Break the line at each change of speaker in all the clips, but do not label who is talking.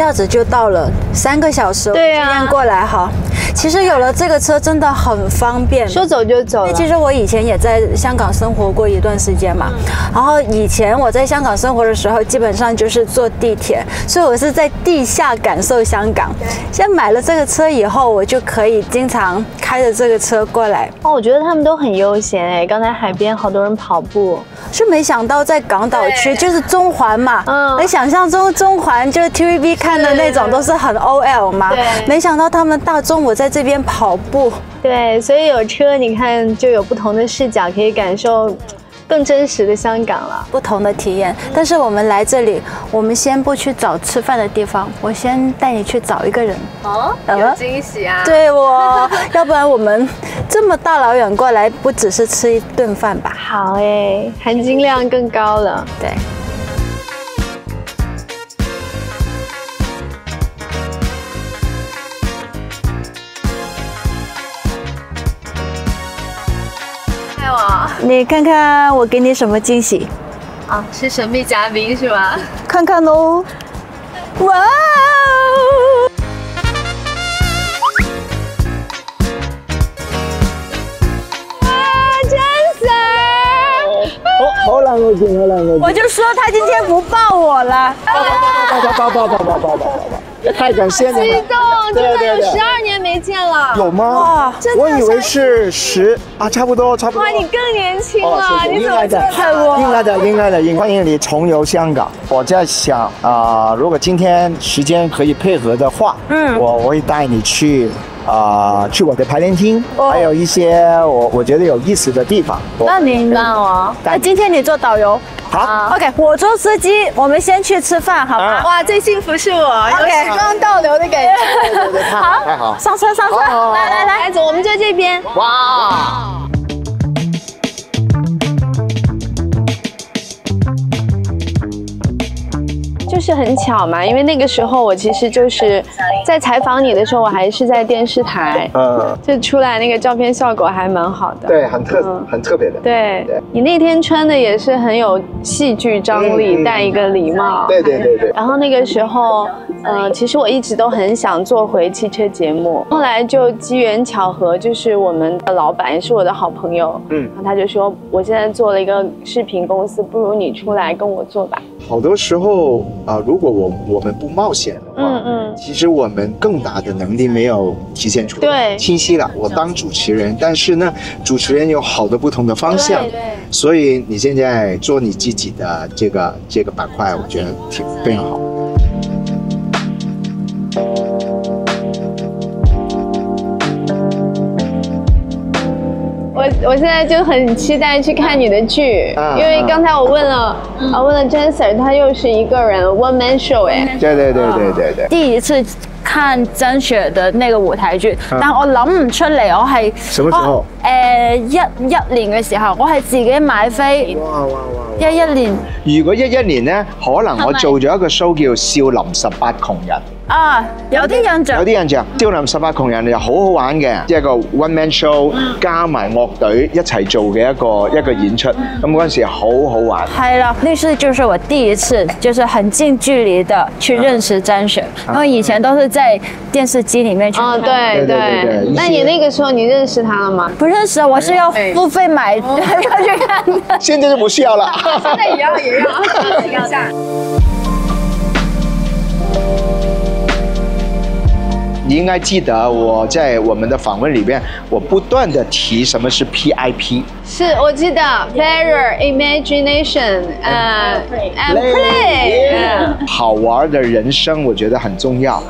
一下子就到了，三个小时，今天过来哈。其实有了这个车真的很方便，
说走就走。因为
其实我以前也在香港生活过一段时间嘛，然后以前我在香港生活的时候，基本上就是坐地铁，所以我是在地下感受香港。现在买了这个车以后，我就可以经常开着这个车过来。
哦，我觉得他们都很悠闲哎，刚才海边好多人跑步，
是没想到在港岛区就是中环嘛，
嗯，
能想象中中环就是 TVB 看的那种都是很 OL 嘛，
对，
没想到他们大中午。在这边跑步，
对，所以有车，你看就有不同的视角，可以感受更真实的香港了，
不同的体验。但是我们来这里，我们先不去找吃饭的地方，我先带你去找一个人，
哦，有惊喜啊！
对，我，要不然我们这么大老远过来，不只是吃一顿饭吧？
好哎，含金量更高了，
对。你看看我给你什么惊喜？
啊，是神秘嘉宾是吗？
看看喽！哇，
哇，真帅！
哦，好难过去，好难过去。
我就说他今天不抱我了。
抱抱抱抱抱抱抱抱抱抱。太感谢你了！
激动，真的有十二年没见了。
有吗？
哇，
我以为是十啊，差不多，差不多。
哇，你更年轻了，应该的，
应该的，应该的，应该的。欢迎你重游香港。我在想啊，如果今天时间可以配合的话，
嗯，
我会带你去。啊，去我的排练
厅，
还有一些我我觉得有意思的地方。
那你
那我，
那今天你做导游，
好
，OK，我做司机，我们先去吃饭，好吧？
哇，最幸福是我，有时光倒流的感觉。
好，
上车，上车，来来
来，走，我们就这边。
哇。
就是很巧嘛，因为那个时候我其实就是在采访你的时候，我还是在电视台，
嗯，
就出来那个照片效果还蛮好的，
对，很特很特别的。
对，你那天穿的也是很有戏剧张力，戴一个礼帽，
对对对对。
然后那个时候，嗯，其实我一直都很想做回汽车节目，后来就机缘巧合，就是我们的老板也是我的好朋友，
嗯，
然后他就说，我现在做了一个视频公司，不如你出来跟我做吧。
好多时候啊，如果我我们不冒险的话，
嗯嗯，
其实我们更大的能力没有体现出来，
对，
清晰了。我当主持人，但是呢，主持人有好多不同的方向，
对对。
所以你现在做你自己的这个这个板块，我觉得挺非常好。
我现在就很期待去看你的剧，因为刚才我问了，啊问了 j 曾 Sir，他又是一个人 one man show，诶，
对对对对对对，
第一次看曾雪的那个舞台剧，但我谂唔出嚟，我系
什么时候？
诶一一年嘅时候，我系自己
买飞，
一一年，
如果一一年呢，可能我做咗一个 show 叫《少林十八穷人》。
啊，有啲印象，有
啲印象。《超林十八窮人》又好好玩嘅，即系一个 one man show，加埋乐队一齐做嘅一个一个演出。咁嗰阵时好好玩，
系啦。那次就是我第一次，就是很近距离的去认识 j 雪，n s 以前都是在电视机里面去。嗯，
对
对对。
那你那个时候你认识他了吗？
不认识我是要付费买 要去看。
现在就不需要了。
现在也要，也要，要。
你应该记得我在我们的访问里边，我不断的提什么是 PIP。
是我记得 b e r i o u imagination，呃，and play，
好玩的人生，我觉得很重要。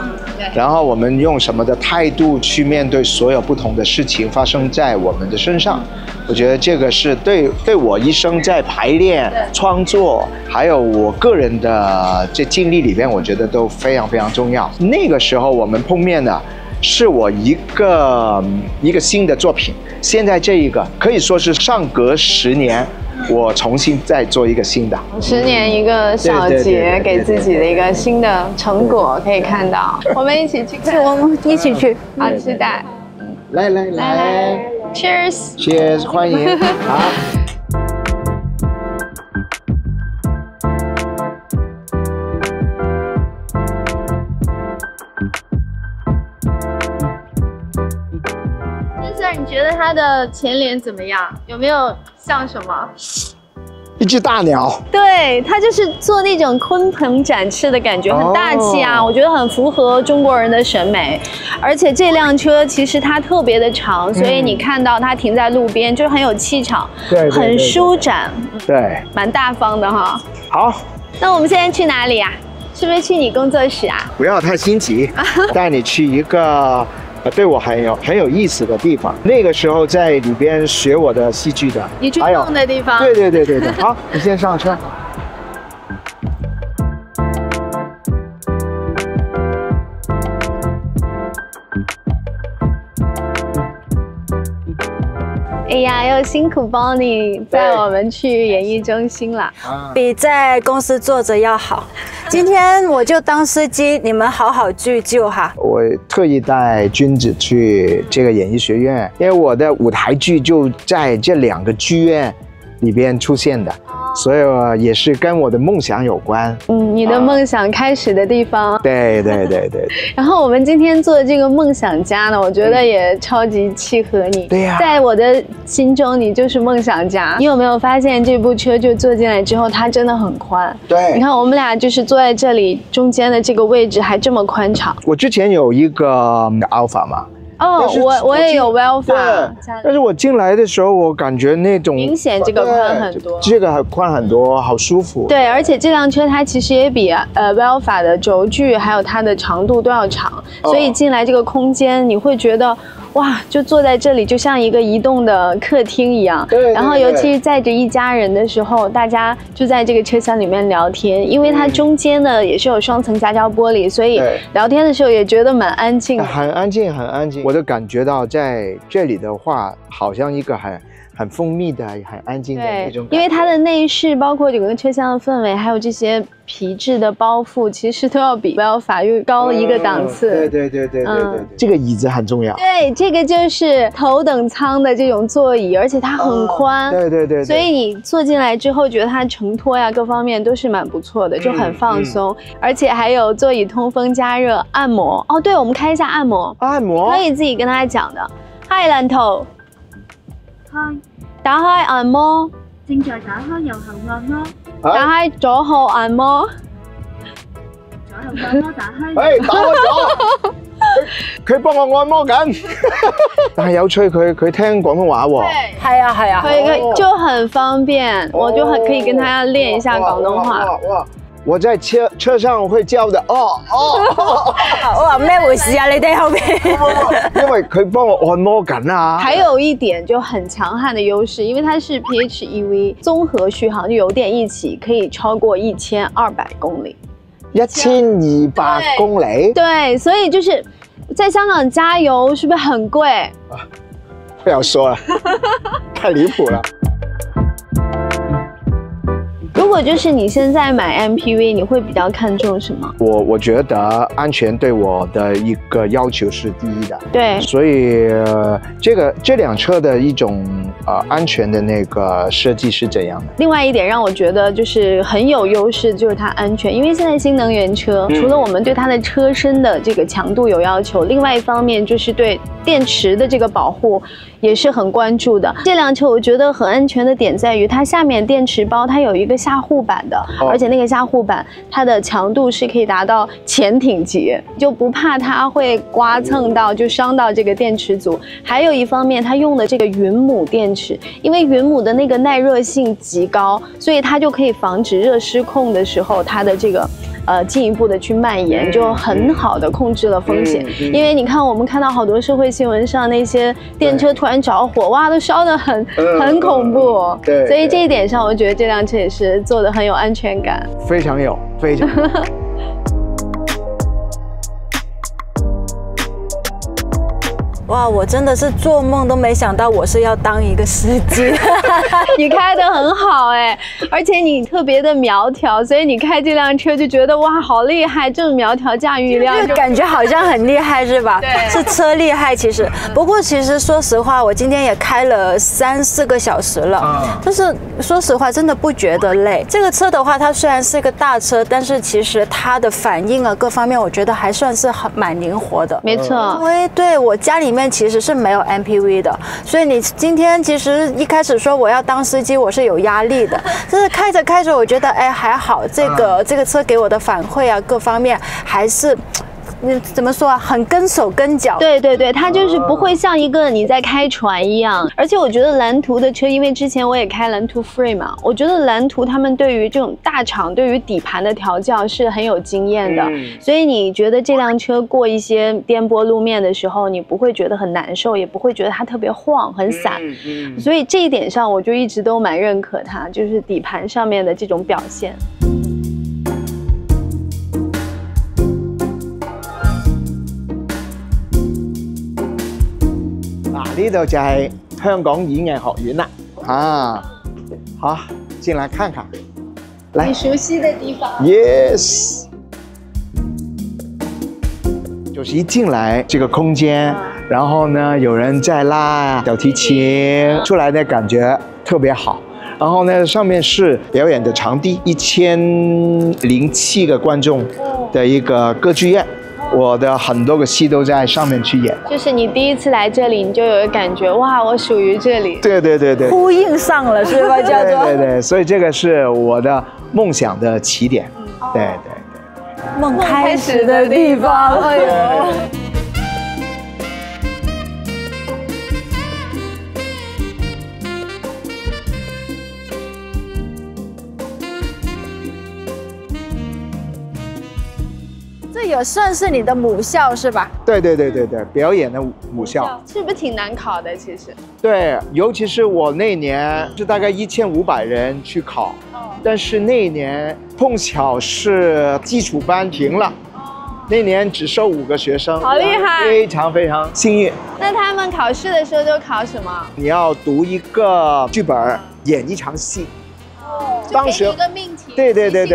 然后我们用什么的态度去面对所有不同的事情发生在我们的身上？我觉得这个是对对我一生在排练、创作，还有我个人的这经历里边，我觉得都非常非常重要。那个时候我们碰面的，是我一个一个新的作品，现在这一个可以说是上隔十年。我重新再做一个新的，
十年一个小
结，
给自己的一个新的成果，可以看到。我们一起去看，
我们一起去，
好期待。
来
来来来
，Cheers！Cheers！欢迎。好。
森 s 你觉得它的前脸怎么样？有没有？像什么？
一只大鸟。
对，它就是做那种鲲鹏展翅的感觉，很大气啊！我觉得很符合中国人的审美。而且这辆车其实它特别的长，所以你看到它停在路边就很有气场，
对，
很舒展，
对，
蛮大方的哈。
好，
那我们现在去哪里呀？是不是去你工作室啊？
不要太心急，带你去一个。对我很有很有意思的地方。那个时候在里边学我的戏剧的，还有
的地方。
对对对对对，好，你先上车。
呀，又辛苦帮你带我们去演艺中心了，
比在公司坐着要好。今天我就当司机，你们好好聚聚哈。
我特意带君子去这个演艺学院，因为我的舞台剧就在这两个剧院里边出现的。所以也是跟我的梦想有关。
嗯，你的梦想开始的地方。
对对对对。
然后我们今天做这个梦想家呢，我觉得也超级契合你。
对呀，
在我的心中，你就是梦想家。你有没有发现这部车就坐进来之后，它真的很宽。
对，
你看我们俩就是坐在这里中间的这个位置，还这么宽敞。
我之前有一个 Alpha 嘛。
哦，我我也有
w
法，l a
但是，我进来的时候，我感觉那种
明显这个宽很多，
这个宽很多，好舒服。
对，而且这辆车它其实也比呃 w 法 l a 的轴距还有它的长度都要长，所以进来这个空间你会觉得。哇，就坐在这里，就像一个移动的客厅一样。
对。
然后，尤其是在这一家人的时候，大家就在这个车厢里面聊天，因为它中间呢也是有双层夹胶玻璃，所以聊天的时候也觉得蛮安静。
很安静，很安静。我就感觉到在这里的话，好像一个很。很封蜜的，很安静的那种感觉。
因为它的内饰，包括整个车厢的氛围，还有这些皮质的包覆，其实都要比 e l well 法又高一个档次。
对对对对对对，这个椅子很重要。
对，这个就是头等舱的这种座椅，而且它很宽。
对对对。
所以你坐进来之后，觉得它承托呀，各方面都是蛮不错的，就很放松。而且还有座椅通风、加热、按摩。哦，对，我们开一下按摩。
按摩。
可以自己跟大家讲的。嗨，兰头。
Hi。
打开按摩，
正在打开右后按摩。
打开左后按摩。
左后按摩打
开。打开左。佢帮我按摩紧，但系有趣，佢佢听广东话喎。
系啊系啊。
佢佢就很方便，我就很可以跟他练一下
广东话。我在车车上会叫的哦哦，
哇 咩回事啊？你哋后边，
因为佢帮我按摩紧啊。
还有一点就很强悍的优势，因为它是 PHEV 综合续航就油电一起可以超过一千二百公里。
一千二百公里？
对，所以就是在香港加油是不是很贵？
不要说了，太离谱了。
如果就是你现在买 MPV，你会比较看重什么？
我我觉得安全对我的一个要求是第一的。
对，
所以这个这辆车的一种呃安全的那个设计是怎样的？
另外一点让我觉得就是很有优势，就是它安全。因为现在新能源车，除了我们对它的车身的这个强度有要求，另外一方面就是对电池的这个保护也是很关注的。这辆车我觉得很安全的点在于它下面电池包，它有一个下。护板的，而且那个加护板，它的强度是可以达到潜艇级，就不怕它会刮蹭到，就伤到这个电池组。还有一方面，它用的这个云母电池，因为云母的那个耐热性极高，所以它就可以防止热失控的时候，它的这个。呃，进一步的去蔓延，就很好的控制了风险。因为你看，我们看到好多社会新闻上，那些电车突然着火，哇，都烧的很很恐怖。
对，
所以这一点上，我觉得这辆车也是做的很有安全感，
非常有，非常。
哇，我真的是做梦都没想到，我是要当一个司机。
你开的很好哎，而且你特别的苗条，所以你开这辆车就觉得哇，好厉害，这么苗条驾驭一
辆，感觉好像很厉害，是吧？
对，
是车厉害。其实，不过其实说实话，我今天也开了三四个小时了，就是说实话，真的不觉得累。这个车的话，它虽然是一个大车，但是其实它的反应啊，各方面我觉得还算是很蛮灵活的。
没错，
因为对我家里面。其实是没有 MPV 的，所以你今天其实一开始说我要当司机，我是有压力的。就是开着开着，我觉得哎还好，这个这个车给我的反馈啊，各方面还是。怎么说啊？很跟手跟脚，
对对对，它就是不会像一个你在开船一样。而且我觉得蓝图的车，因为之前我也开蓝图 Free 嘛，我觉得蓝图他们对于这种大厂对于底盘的调教是很有经验的。
嗯。
所以你觉得这辆车过一些颠簸路面的时候，你不会觉得很难受，也不会觉得它特别晃、很散。
嗯嗯。
所以这一点上，我就一直都蛮认可它，就是底盘上面的这种表
现。呢度就系香港演艺学院啦，啊，好，进来看看，来，你
熟悉的地方
，Yes，就是一进来这个空间，然后呢有人在拉小提琴，出来的感觉特别好，然后呢上面是表演的场地，一千零七个观众的一个歌剧院。我的很多个戏都在上面去演，
就是你第一次来这里，你就有个感觉，哇，我属于这里。
对对对对，
呼应上了，是吧？叫
对对对，所以这个是我的梦想的起点。嗯，对对对，
梦开始的地方。哎呦。也算是你的母校是吧？
对对对对对，表演的母校
是不是挺难考的？其实
对，尤其是我那年是大概一千五百人去考，但是那年碰巧是基础班停了，那年只收五个学生，
好厉害，
非常非常幸运。
那他们考试的时候都考什么？
你要读一个剧本，演一场戏，
哦，当时一个命。
对对
对对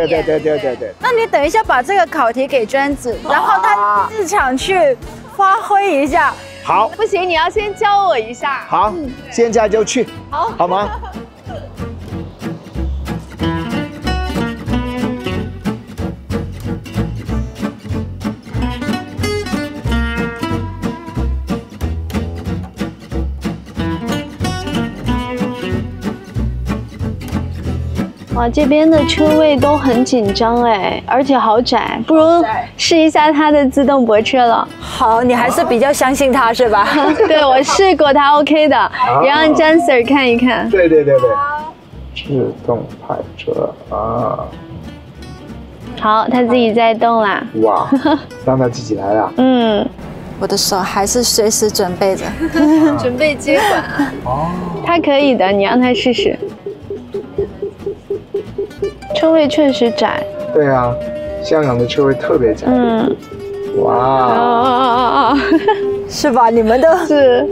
对
对对对对！
那你等一下把这个考题给娟子，然后他自场去发挥一下。
好，
不行你要先教我一下。
好，现在就去。
好，
好
吗？这边的车位都很紧张哎，而且好窄，不如试一下它的自动泊车了。
好，你还是比较相信它，是吧？
对我试过，它 OK 的。也让詹 sir 看一看。
对对对对，自动泊车啊！
好，它自己在动啦。
哇，让它自己来呀。
嗯，
我的手还是随时准备着，
准备接管。
哦，
它可以的，你让它试试。车位确实窄，
对啊，香港的车位特别窄。
嗯，
哇，
是吧？你们的
是。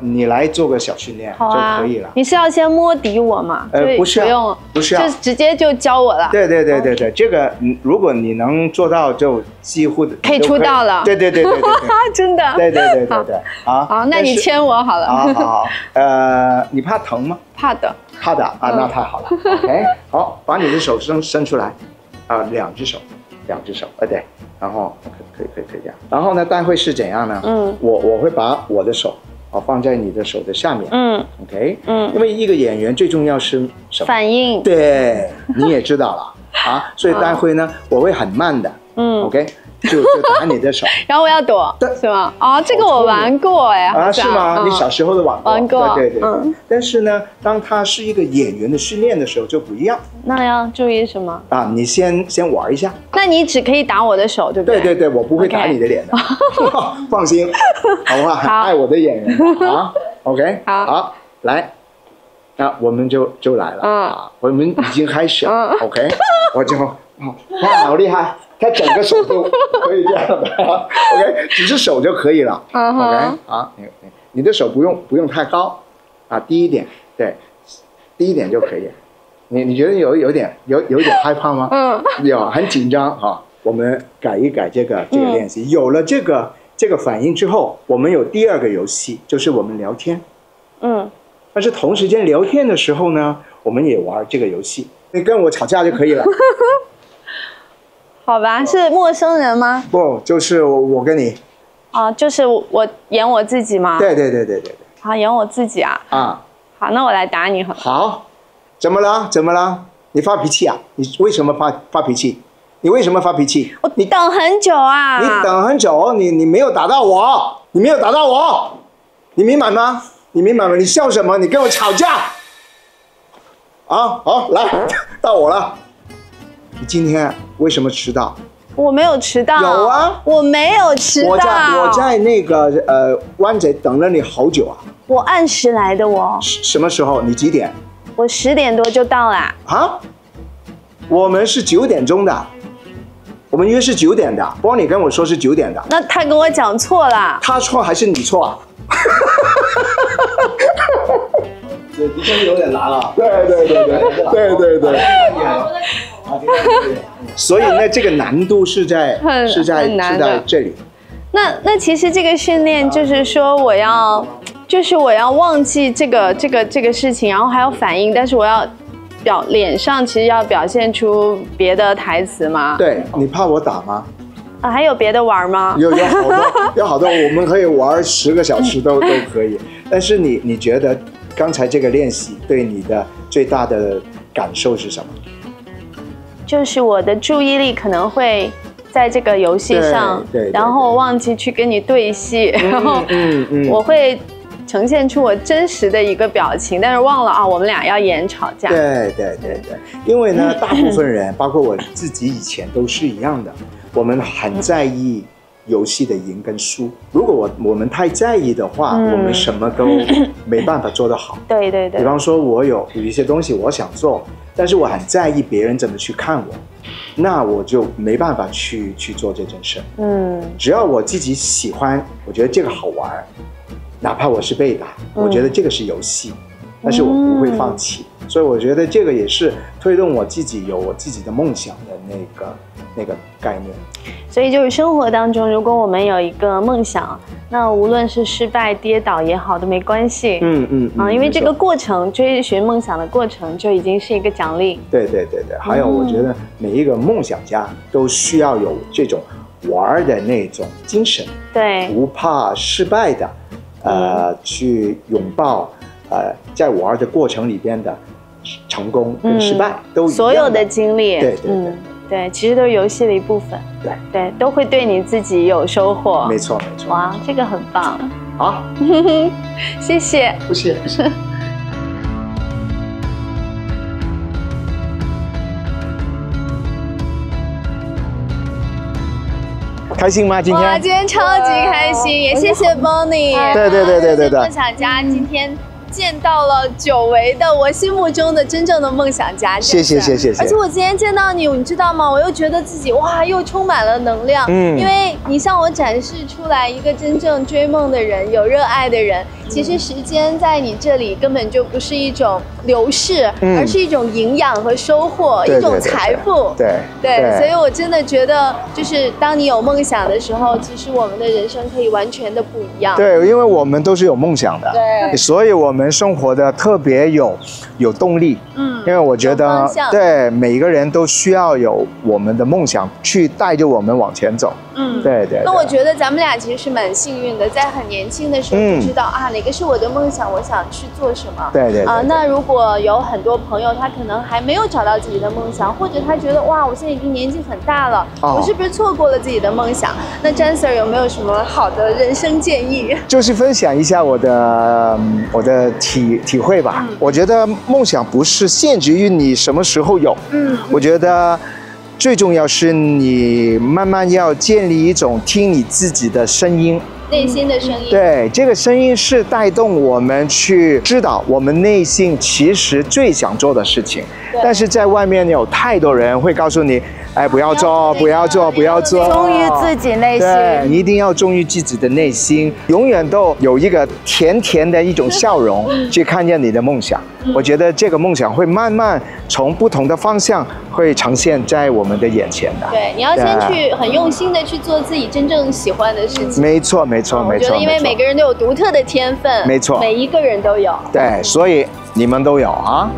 你来做个小
训练
就可以了。
你是要先摸底我吗？
呃，不要，
不用，
要，
就直接就教我了。
对对对对对，这个如果你能做到，就几乎
可以出道了。
对对对对，
真的。
对对对对对，啊，
好，那你牵我好了。
好好好，呃，你怕疼吗？
怕的，
怕的啊，那太好了。哎，好，把你的手伸伸出来，啊，两只手，两只手，哎对，然后可以可以可以这样。然后呢，待会是怎样呢？
嗯，
我我会把我的手啊放在你的手的下面。
嗯
，OK，
嗯，
因为一个演员最重要是什么？
反应？
对，你也知道了啊，所以待会呢，我会很慢的。
嗯
，OK。就就打你的手，
然后我要躲，是吗？啊，这个我玩过哎，
啊是吗？你小时候的玩过，对对对。
嗯。
但是呢，当他是一个演员的训练的时候就不一样。
那要注意什么？
啊，你先先玩一下。
那你只可以打我的手，对不对？
对对对，我不会打你的脸的，放心，好不好？很爱我的演员啊，OK，
好，
来，那我们就就来了啊，我们已经开始了。
o
k 我就好，哇，好厉害。他整个手都 可以这样的，OK，只是手就可以了，OK，啊，你你的手不用不用太高，啊，低一点，对，低一点就可以，你你觉得有有点有有点害怕吗？
嗯，
有很紧张啊，我们改一改这个这个练习，有了这个这个反应之后，我们有第二个游戏，就是我们聊天，
嗯，
但是同时间聊天的时候呢，我们也玩这个游戏，你跟我吵架就可以了。
好吧，是陌生人吗？
不，就是我跟你。
啊，就是我演我自己吗？
对对对对对对。
演我自己啊。
啊。
好，那我来打你哈。
好。怎么了？怎么了？你发脾气啊？你为什么发发脾气？你为什么发脾气？
我你等很久啊。
你等很久，你你没有打到我，你没有打到我，你明白吗？你明白吗？你笑什么？你跟我吵架。啊，好，来 到我了。你今天。为什么迟到？
我没有迟到。
有啊，
我没有迟到。
我在我在那个呃湾仔等了你好久啊。
我按时来的，我
什么时候？你几点？
我十点多就到啦。
啊？我们是九点钟的，我们约是九点的，包你跟我说是九点的。
那他跟我讲错了。
他错还是你错？
这 的确是有点难了。
对对对对对对对。所以呢，这个难度是在是在是在这里。
那那其实这个训练就是说，我要就是我要忘记这个这个这个事情，然后还要反应，但是我要表脸上其实要表现出别的台词吗？
对，你怕我打吗？
啊，还有别的玩吗？
有有好多 有好多，我们可以玩十个小时都 都可以。但是你你觉得刚才这个练习对你的最大的感受是什么？
就是我的注意力可能会在这个游戏上，
对，
然后忘记去跟你对戏，然后，
嗯嗯，
我会呈现出我真实的一个表情，但是忘了啊，我们俩要演吵架。
对对对对，因为呢，大部分人，包括我自己以前都是一样的，我们很在意。游戏的赢跟输，如果我我们太在意的话，我们什么都没办法做得好。
对对对，
比方说我有有一些东西我想做，但是我很在意别人怎么去看我，那我就没办法去去做这件事。
嗯，
只要我自己喜欢，我觉得这个好玩，哪怕我是被打，我觉得这个是游戏，但是我不会放弃。所以我觉得这个也是推动我自己有我自己的梦想的那个那个概念。
所以就是生活当中，如果我们有一个梦想，那无论是失败、跌倒也好，都没关系。
嗯嗯。
啊，因为这个过程追寻梦想的过程就已经是一个奖励。
对对对对。还有，我觉得每一个梦想家都需要有这种玩的那种精神。
对。
不怕失败的，呃，去拥抱呃，在玩的过程里边的。成功跟失败都
所有的经历，
对对对，
对，其实都是游戏的一部分，
对
对，都会对你自己有收获，
没错没错，
哇，这个很棒，
好，
谢谢，
不谢，开心吗？今天哇，
今天超级开心，也谢谢 Bonnie，
对对对对对对，
梦想 家今天。见到了久违的我心目中的真正的梦想家，
谢谢谢谢谢
而且我今天见到你，你知道吗？我又觉得自己哇，又充满了能量，
嗯，
因为你向我展示出来一个真正追梦的人，有热爱的人。其实时间在你这里根本就不是一种流逝，而是一种营养和收获，一种财富。
对
对，所以我真的觉得，就是当你有梦想的时候，其实我们的人生可以完全的不一样。
对，因为我们都是有梦想的，
对，
所以我们生活的特别有有动力。
嗯，
因为我觉得对每一个人都需要有我们的梦想去带着我们往前走。
嗯，
对对。
那我觉得咱们俩其实是蛮幸运的，在很年轻的时候就知道啊。哪个是我的梦想？我想去做什么？
对对
啊，那如果有很多朋友，他可能还没有找到自己的梦想，或者他觉得哇，我现在已经年纪很大了，我是不是错过了自己的梦想？那詹 Sir 有没有什么好的人生建议？
就是分享一下我的我的体体会吧。我觉得梦想不是限制于你什么时候有，
嗯，
我觉得最重要是你慢慢要建立一种听你自己的声音。
内心的声音，
对这个声音是带动我们去知道我们内心其实最想做的事情，但是在外面有太多人会告诉你，哎，不要做，不要做，不要做。
忠于自己内心，对，
你一定要忠于自己的内心，永远都有一个甜甜的一种笑容 去看见你的梦想。我觉得这个梦想会慢慢从不同的方向会呈现在我们的眼前的。
对，你要先去很用心的去做自己真正喜欢的事情。
没错，没。没错，没错，
我觉得，因为每个人都有独特的天分，
没错，
每一个人都有。
对，所以你们都有啊。